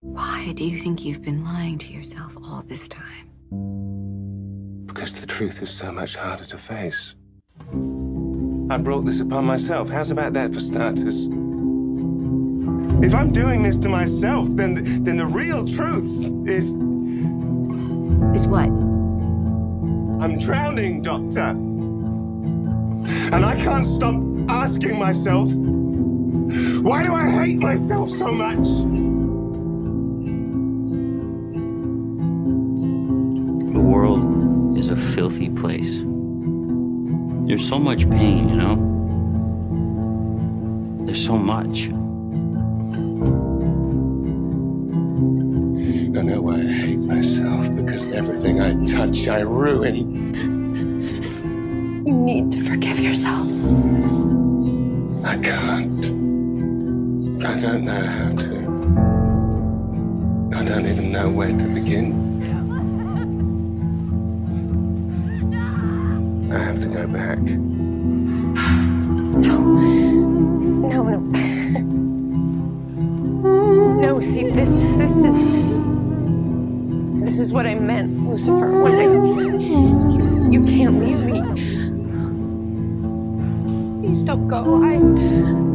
Why do you think you've been lying to yourself all this time? Because the truth is so much harder to face. I brought this upon myself. How's about that for starters? If I'm doing this to myself, then the, then the real truth is Is what? I'm drowning, Doctor. And I can't stop asking myself, why do I hate myself so much? Is a filthy place. There's so much pain, you know? There's so much. I know why I hate myself, because everything I touch, I ruin. You need to forgive yourself. I can't. I don't know how to. I don't even know where to begin. I have to go back. No. No, no. no, see, this, this is. This is what I meant, Lucifer, when I said, you, you can't leave me. Please don't go. I.